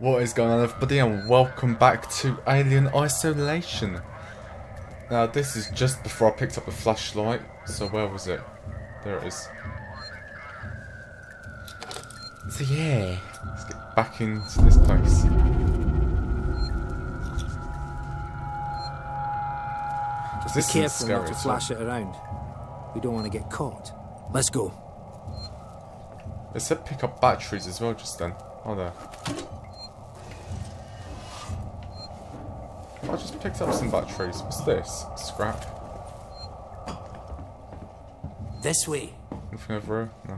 What is going on everybody and welcome back to Alien Isolation. Now this is just before I picked up the flashlight, so where was it? There it is. So yeah, let's get back into this place. Just This be careful scary not to as flash it around. We don't want to get caught. Let's go. It said pick up batteries as well just then. Oh there. Just picked up some batteries. What's this? Scrap? This way. Anything over here? No.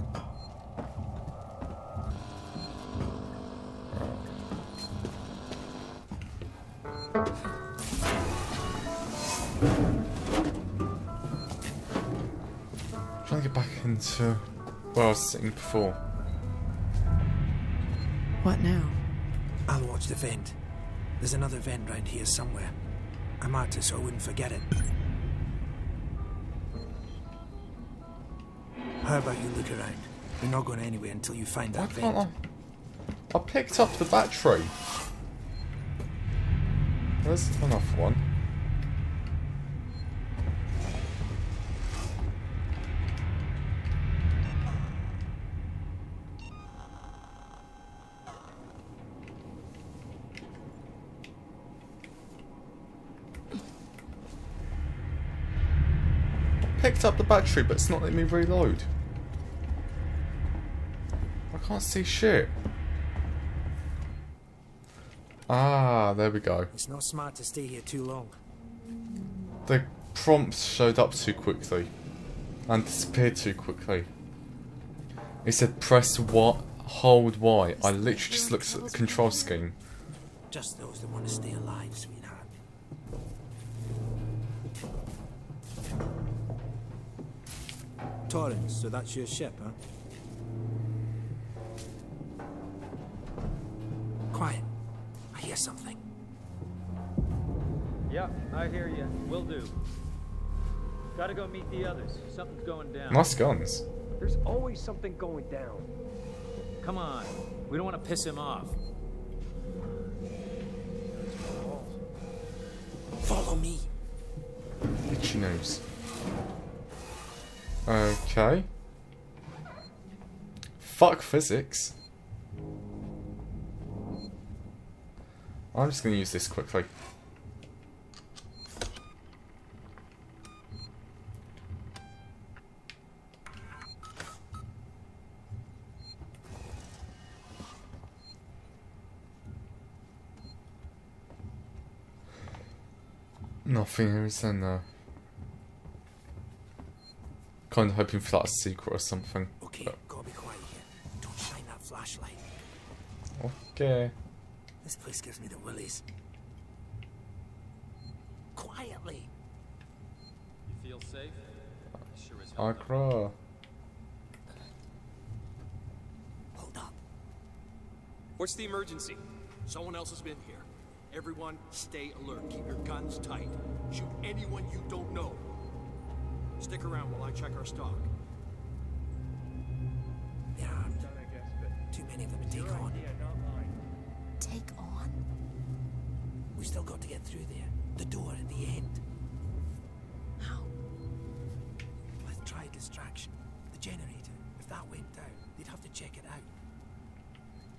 Trying to get back into where I was sitting before. What now? I'll watch the vent. There's another vent round here somewhere. I marked it so I wouldn't forget it. How about you look around? You're not going anywhere until you find that vent. I? I picked up the battery. There's enough one. Picked up the battery, but it's not letting me reload. I can't see shit. Ah, there we go. It's not smart to stay here too long. The prompts showed up too quickly and disappeared too quickly. It said press what, hold Y. I literally just looked at the control scheme. Just those that want to stay alive, sweetheart. Torrens, so that's your ship, huh? Quiet. I hear something. Yep, I hear you. Will do. Gotta go meet the others. Something's going down. Nice guns. There's always something going down. Come on. We don't want to piss him off. Follow me. Itchy nose. Okay. Fuck physics. I'm just gonna use this quickly. Nothing is in there. Kind of hoping for that secret or something. Okay, but- gotta be quiet here. Don't shine that flashlight. Okay. This place gives me the willies. Quietly. You feel safe? Sure as hell. don't. Accra. Hold up. What's the emergency? Someone else has been here. Everyone, stay alert. Keep your guns tight. Shoot anyone you don't know. Stick around while I check our stock. They're armed. Too many of them to take on. Take on? We still got to get through there. The door at the end. How? Let's try distraction. The generator. If that went down, they'd have to check it out.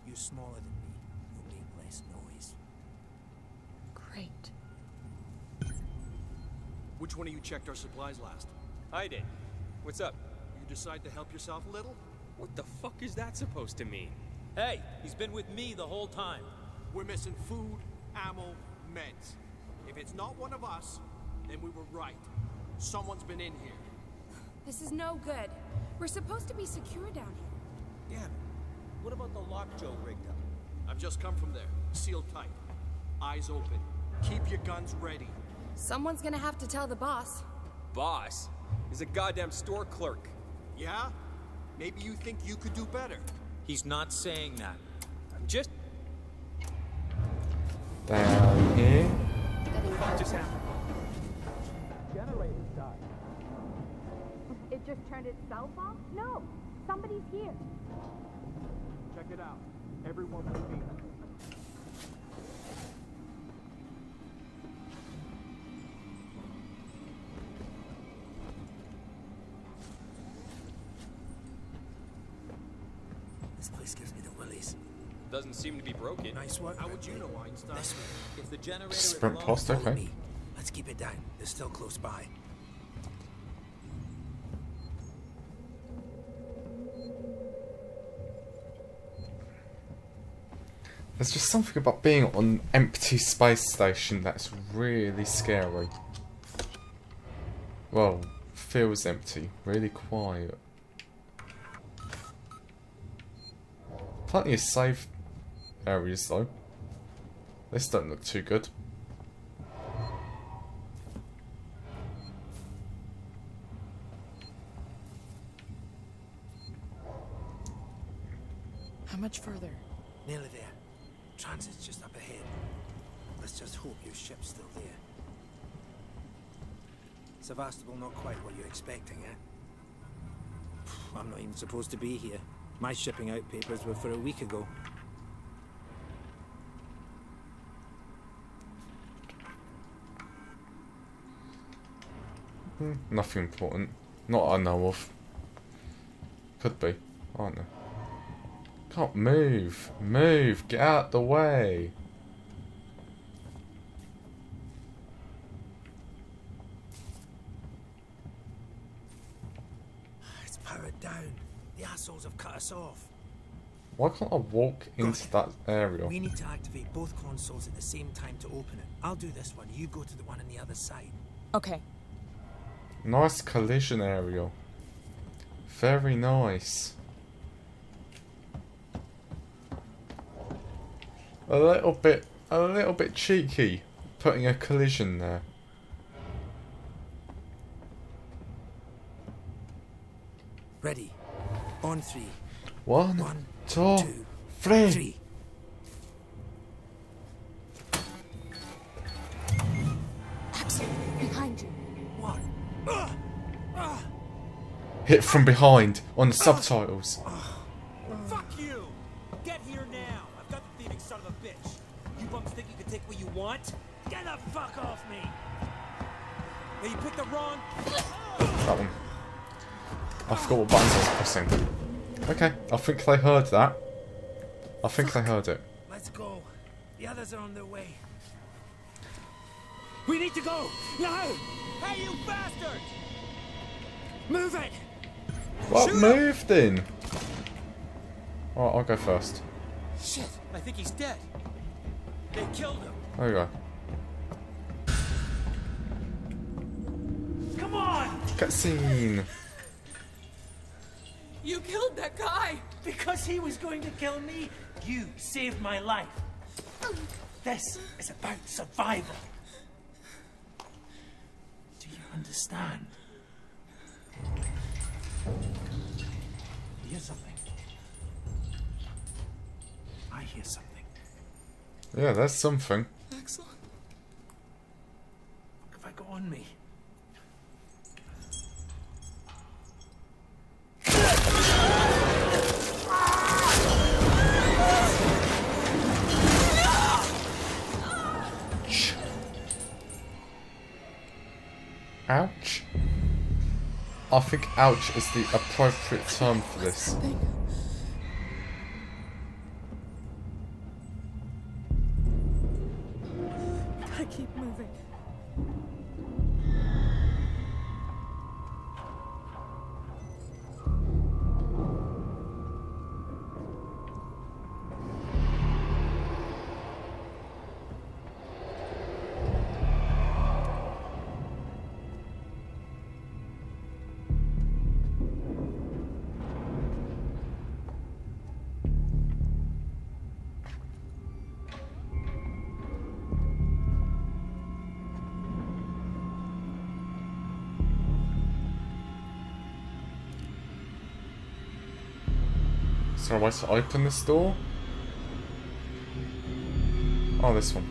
You're smaller than me. You'll make less noise. Great. Which one of you checked our supplies last? I did. What's up? You decide to help yourself a little? What the fuck is that supposed to mean? Hey, he's been with me the whole time. We're missing food, ammo, meds. If it's not one of us, then we were right. Someone's been in here. This is no good. We're supposed to be secure down here. Damn it. What about the lock Joe rigged up? I've just come from there. Sealed tight. Eyes open. Keep your guns ready. Someone's gonna have to tell the boss. Boss. He's a goddamn store clerk. Yeah? Maybe you think you could do better. He's not saying that. I'm just. Down here. What just happened? It just turned itself off? No. Somebody's here. Check it out. Everyone will Doesn't seem to be broken. Nice work. How would you know, Einstein? This way. If the generator Sprint is past, okay. me. Let's keep it down. They're still close by. There's just something about being on an empty space station that's really scary. Well, feels empty, really quiet. Plenty of safe areas though. This don't look too good. How much further? Nearly there. Transit's just up ahead. Let's just hope your ship's still there. Sevastopol not quite what you're expecting, eh? I'm not even supposed to be here. My shipping out papers were for a week ago. Nothing important. Not I know of. Could be. I don't know. Can't move. Move. Get out the way. It's powered down. The assholes have cut us off. Why can't I walk into that area? We need to activate both consoles at the same time to open it. I'll do this one. You go to the one on the other side. Okay. Nice collision area. Very nice. A little bit, a little bit cheeky, putting a collision there. Ready. On three. One, One, two, two, three. three. Hit from behind on the subtitles. Fuck you! Get here now! I've got the thieving son of a bitch. You bums think you can take what you want? Get the fuck off me! Now you picked the wrong. That one. I forgot what buttons I was pressing. Okay, I think they heard that. I think they heard it. Let's go. The others are on their way. We need to go now! Hey, you bastard! Move it! What Shoot moved in? Alright, I'll go first. Shit! I think he's dead. They killed him. There we go. Come on! Cutscene. You killed that guy! Because he was going to kill me, you saved my life. This is about survival. Do you understand? Hear something? I hear something. Yeah, that's something. Axel? What have I got on me? I think ouch is the appropriate term for this. Way to open this door? Oh, this one.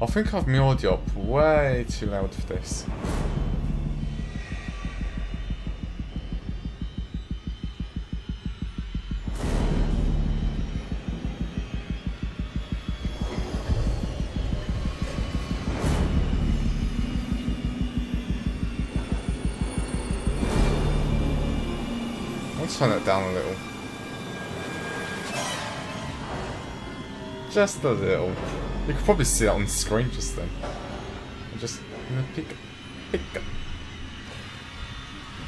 I think I've audio up way too loud for this. Turn it down a little. Just a little. You could probably see that on the screen just then. Just you know, pick, pick,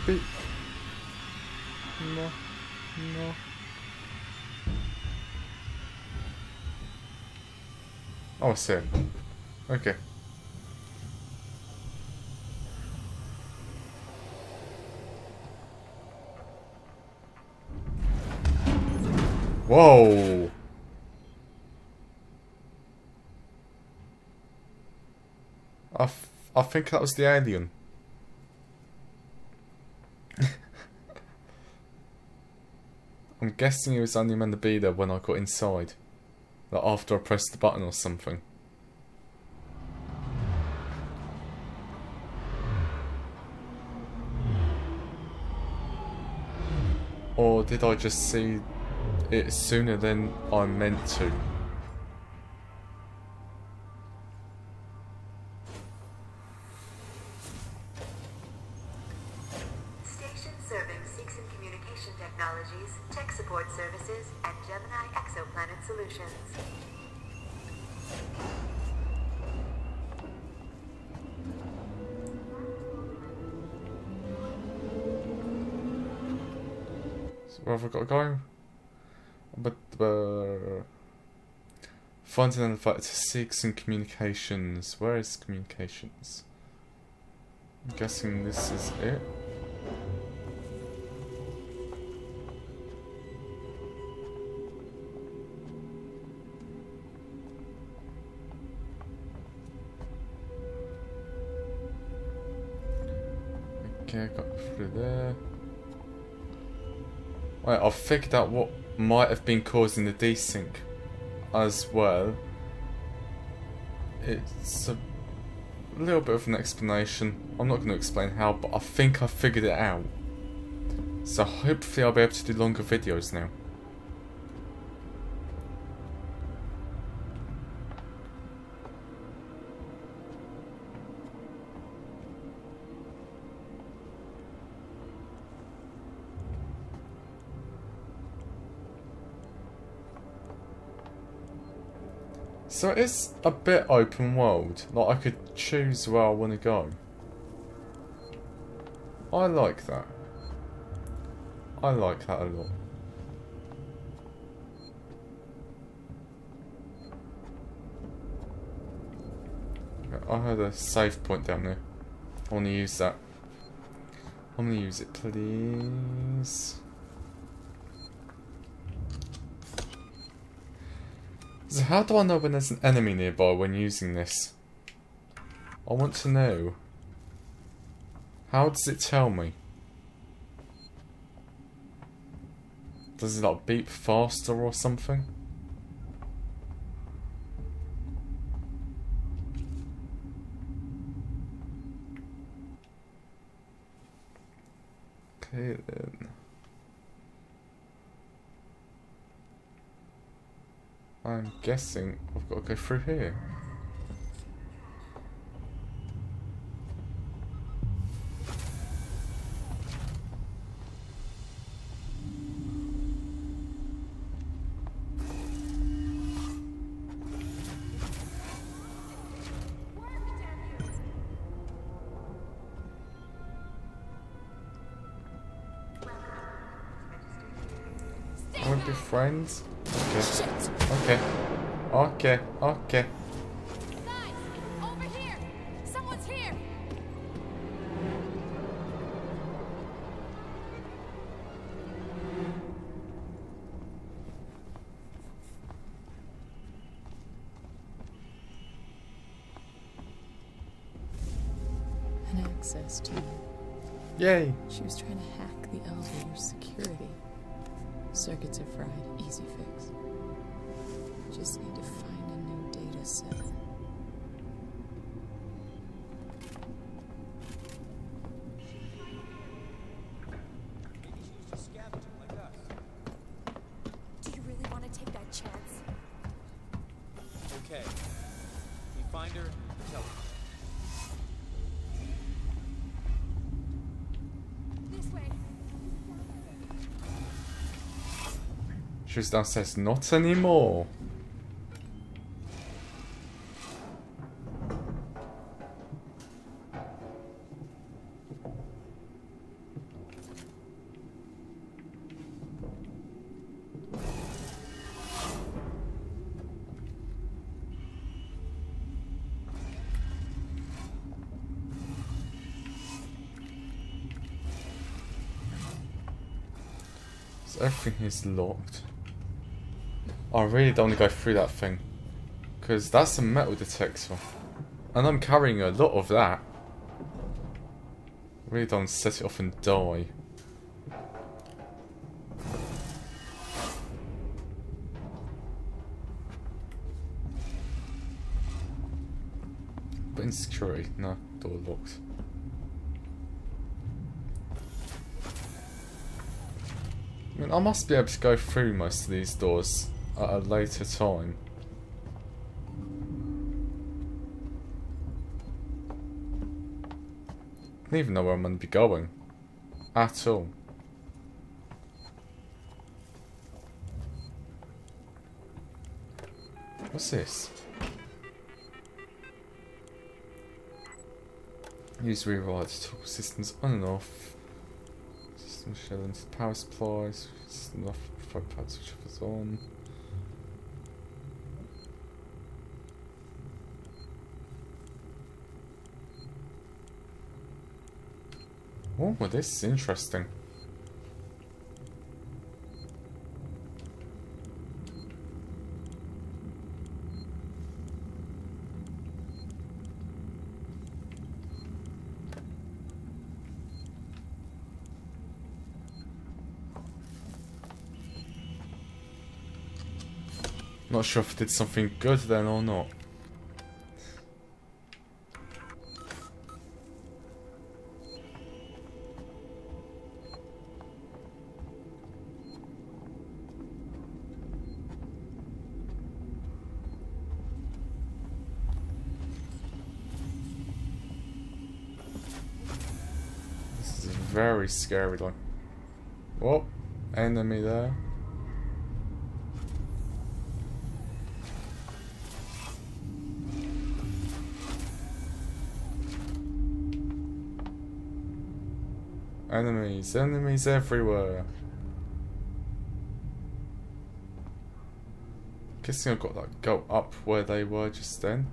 pick. No, no. Oh, I. Okay. Whoa! I, f I think that was the alien. I'm guessing it was only meant to be there when I got inside. Like after I pressed the button or something. Or did I just see it sooner than I meant to? Station serving Seegson Communication Technologies, Tech Support Services, and Gemini Exoplanet Solutions. So where have I got to go? But uh, Uh, finding and fact Seegson communications. Where is communications? I'm guessing this is it. Okay, got through there. Wait, I've figured out what might have been causing the desync as well. It's a little bit of an explanation. I'm not going to explain how, but I think I figured it out. So hopefully I'll be able to do longer videos now. So it is a bit open world. Like I could choose where I want to go. I like that. I like that a lot. I had a save point down there. I want to use that. I'm going to use it, please. So how do I know when there's an enemy nearby when using this? I want to know. How does it tell me? Does it like beep faster or something? Okay then. I'm guessing I've got to go through here. I want to be friends? To you. Yay. She was trying to hack the elevator's security. Circuits are fried. Easy fix. Just need to find a new data set. Do you really want to take that chance? Okay. We find her, tell her. This way. She was downstairs. Not anymore. So everything is locked. I really don't want to go through that thing. Because that's a metal detector. And I'm carrying a lot of that. Really don't set it off and die. But insecurity, no, door locked. I mean, I must be able to go through most of these doors at a later time. I don't even know where I'm going to be going. At all. What's this? Use rewrite tool systems on and off. System shellings, power supplies, system off, phone pad switch off is on. Oh, well, this is interesting. Not sure if I did something good then or not. This is very scary like. Oh, enemy there. Enemies, enemies everywhere. Guessing I've got to like, go up where they were just then.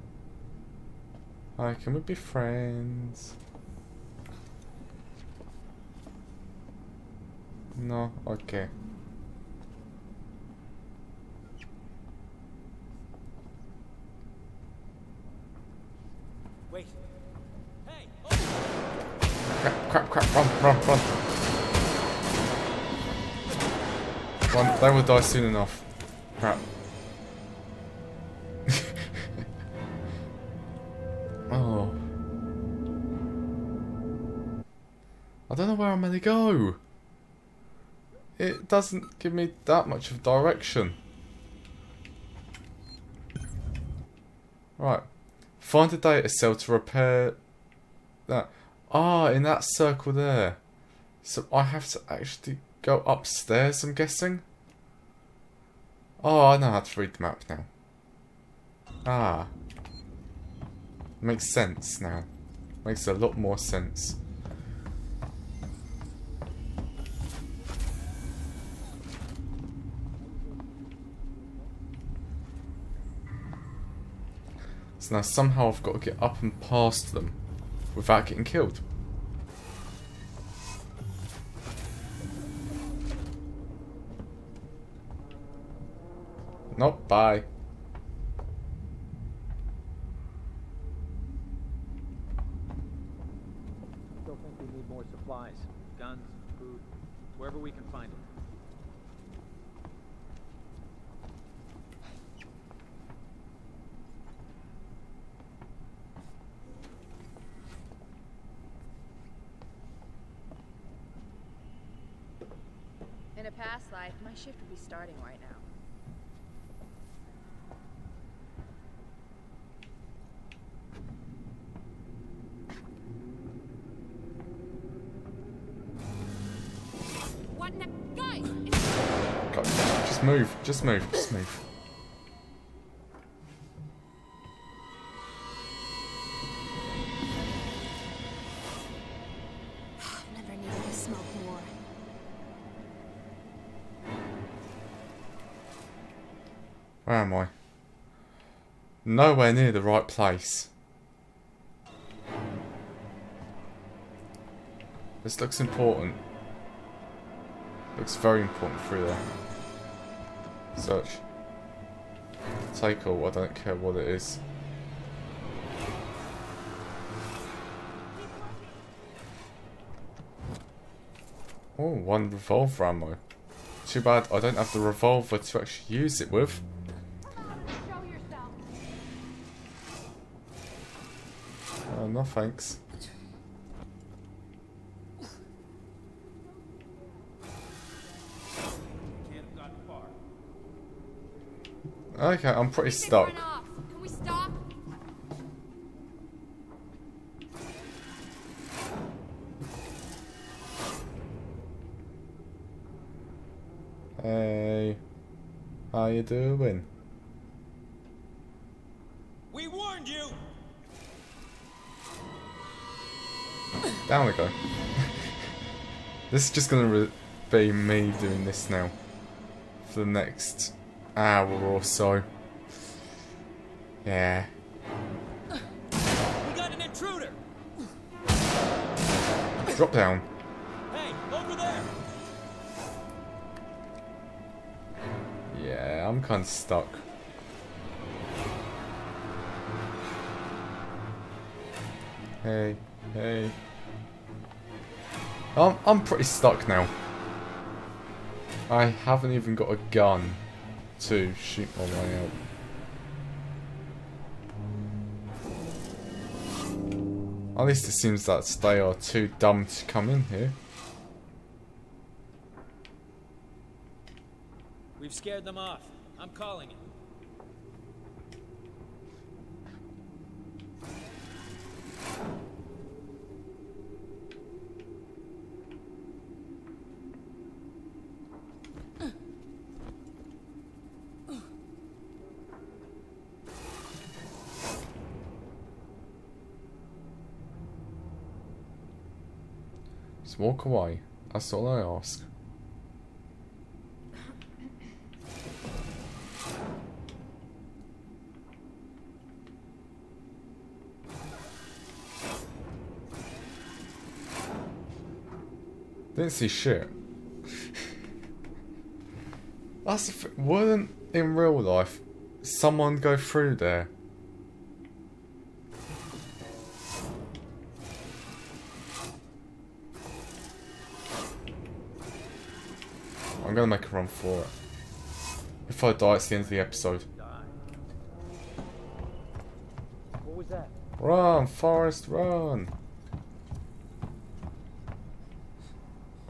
Hi, can we be friends? No? Okay. Wait. Hey! Crap, crap, crap, run, run, run. Run, they will die soon enough. Crap. oh. I don't know where I'm gonna go. It doesn't give me that much of direction. Right. Find a data cell to repair that. Ah, in that circle there. So I have to actually go upstairs, I'm guessing? Oh, I know how to read the map now. Ah. Makes sense now. Makes a lot more sense. So now somehow I've got to get up and past them without getting killed. Nope, bye. Still think we need more supplies. Guns, food, wherever we can find it. In a past life, my shift would be starting right now. What in the... Guys! God, just Just move. Just move. Just move. Never needed to smoke more. Where am I? Nowhere near the right place. This looks important. Looks very important through there. Search. Take all, I don't care what it is. Oh, one revolver ammo. Too bad I don't have the revolver to actually use it with. Oh, no thanks. Okay, I'm pretty stuck. Can we stop? Hey, how you doing? We warned you! Down we go. this is just gonna be me doing this now for the next Ah, hour or so. Yeah. We got an intruder! Drop down. Hey, over there! Yeah, I'm kind of stuck. Hey, hey. I'm, I'm pretty stuck now. I haven't even got a gun to shoot my way out. At least it seems that they are too dumb to come in here. We've scared them off. I'm calling it. Walk away. That's all I ask. Didn't see shit. That's the th wouldn't in real life someone go through there? Gonna make a run for it. If I die, it's the end of the episode. What was that? Run, Forrest, run!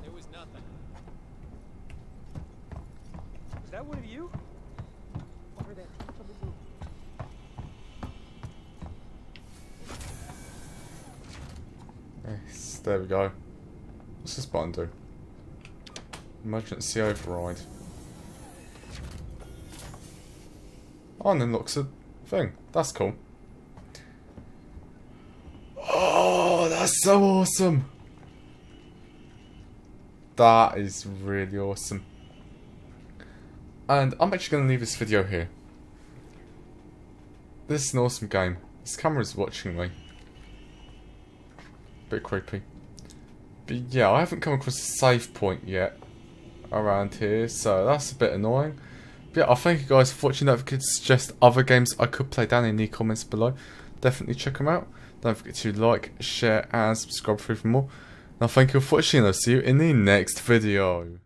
There was nothing. Is that one of you? Over there. There we go. What's this button do? Emergency override. Oh, and then looks a thing. That's cool. Oh, that's so awesome! That is really awesome. And I'm actually going to leave this video here. This is an awesome game. This camera's watching me. Bit creepy. But yeah, I haven't come across a save point yet around here, so that's a bit annoying. But yeah, I thank you guys for watching. Don't forget to suggest other games I could play down in the comments below. Definitely check them out. Don't forget to like, share, and subscribe for more. Now, thank you for watching, and I'll see you in the next video.